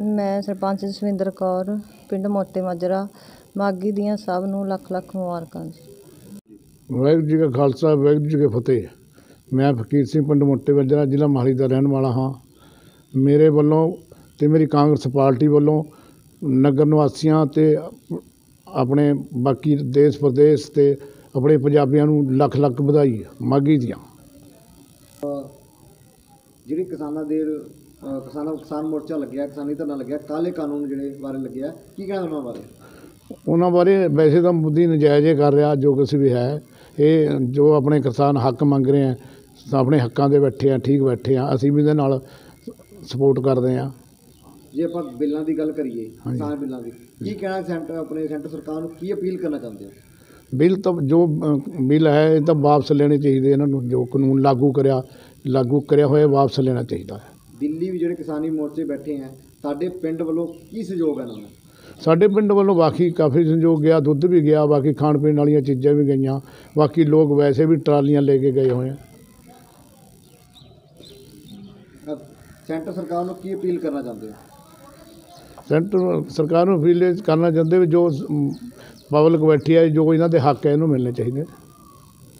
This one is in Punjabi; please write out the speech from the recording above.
ਮੈਂ ਸਰਪੰਚ ਜਸਵਿੰਦਰ ਕੌਰ ਪਿੰਡ ਮੋਟੇ ਮਾਜਰਾ ਮਾਗੀ ਦੀਆਂ ਸਭ ਨੂੰ ਲੱਖ ਲੱਖ ਮੁਬਾਰਕਾਂ ਜੀ। ਵਾਹਿਗੁਰੂ ਜੀ ਕਾ ਖਾਲਸਾ ਵਾਹਿਗੁਰੂ ਜੀ ਕੀ ਫਤਿਹ। ਮੈਂ ਫਕੀਰ ਸਿੰਘ ਪਿੰਡ ਮੋਟੇ ਵਜਰਾ ਜ਼ਿਲ੍ਹਾ ਮੋਹਾਲੀ ਦਾ ਰਹਿਣ ਵਾਲਾ ਹਾਂ। ਮੇਰੇ ਵੱਲੋਂ ਤੇ ਮੇਰੀ ਕਾਂਗਰਸ ਪਾਰਟੀ ਵੱਲੋਂ ਨਗਰ ਨਿਵਾਸੀਆਂ ਤੇ ਆਪਣੇ ਬਾਕੀ ਦੇਸ਼ ਪ੍ਰਦੇਸ਼ ਤੇ ਆਪਣੇ ਪੰਜਾਬੀਆਂ ਨੂੰ ਲੱਖ ਲੱਖ ਵਧਾਈ ਮਾਘੀ ਦੀਆਂ। ਜਿਹੜੇ ਕਿਸਾਨਾਂ ਦੇ ਕਿਸਾਨਾਂ ਕਿਸਾਨ ਮੋਰਚਾ ਲੱਗਿਆ ਕਿਸਾਨੀ ਧਰਨਾ ਲੱਗਿਆ ਕਾਲੇ ਕਾਨੂੰਨ ਜਿਹੜੇ ਬਾਰੇ ਲੱਗਿਆ ਕੀ ਕਹਿਣਾ ਉਹਨਾਂ ਬਾਰੇ? ਉਹਨਾਂ ਬਾਰੇ ਵੈਸੇ ਤਾਂ ਮੁੱਦੀ ਨਜਾਇਜ਼ ਕਰ ਰਿਹਾ ਜੋ ਕੁਛ ਵੀ ਹੈ। ਇਹ ਜੋ ਆਪਣੇ ਕਿਸਾਨ ਹੱਕ ਮੰਗ ਰਹੇ ਆ ਆਪਣੇ ਹੱਕਾਂ ਦੇ ਬੈਠੇ ਆ ਠੀਕ ਬੈਠੇ ਆ ਅਸੀਂ ਵੀ ਇਹਦੇ ਨਾਲ ਸਪੋਰਟ ਕਰਦੇ ਆ। ਜੇ ਆਪਾਂ ਬਿੱਲਾਂ ਦੀ ਗੱਲ ਕਰੀਏ। ਕਿਸਾਨ ਬਿੱਲਾਂ ਦੀ ਕੀ ਕਹਿਣਾ ਸੈਂਟਰ ਆਪਣੇ ਸੈਂਟਰ ਸਰਕਾਰ ਨੂੰ ਕੀ ਅਪੀਲ ਕਰਨਾ ਚਾਹੁੰਦੇ ਹੋ ਬਿੱਲ ਤਾਂ ਜੋ ਬਿੱਲ ਹੈ ਇਹ ਤਾਂ ਵਾਪਸ ਲੈਣੇ ਚਾਹੀਦੇ ਇਹਨਾਂ ਨੂੰ ਜੋ ਕਾਨੂੰਨ ਲਾਗੂ ਕਰਿਆ ਲਾਗੂ ਕਰਿਆ ਹੋਇਆ ਵਾਪਸ ਲੈਣਾ ਚਾਹੀਦਾ ਹੈ। ਦਿੱਲੀ ਵੀ ਜਿਹੜੇ ਕਿਸਾਨੀ ਮੋਰਚੇ ਬੈਠੇ ਆ ਸਾਡੇ ਪਿੰਡ ਵੱਲੋਂ ਕੀ ਸਹਿਯੋਗ ਹੈ ਇਹਨਾਂ ਨੂੰ ਸਾਡੇ ਪਿੰਡ ਵੱਲੋਂ ਬਾਕੀ ਕਾਫੀ ਸੰਯੋਗ ਗਿਆ ਦੁੱਧ ਵੀ ਗਿਆ ਬਾਕੀ ਖਾਣ ਪੀਣ ਵਾਲੀਆਂ ਚੀਜ਼ਾਂ ਵੀ ਗਈਆਂ ਬਾਕੀ ਲੋਕ ਵੈਸੇ ਵੀ ਟਰਾਲੀਆਂ ਲੈ ਕੇ ਗਏ ਹੋਏ ਆ। ਸੈਂਟਰ ਸਰਕਾਰ ਨੂੰ ਕੀ ਅਪੀਲ ਕਰਨਾ ਚਾਹੁੰਦੇ ਹੋ? ਸੈਂਟਰ ਸਰਕਾਰ ਨੂੰ ਅਪੀਲ ਇਹ ਕਰਨਾ ਚਾਹੁੰਦੇ ਵੀ ਜੋ ਪਬਲਿਕ ਬੈਠੀ ਹੈ ਜੋ ਇਹਨਾਂ ਦੇ ਹੱਕ ਹੈ ਇਹਨੂੰ ਮਿਲਣੇ ਚਾਹੀਦੇ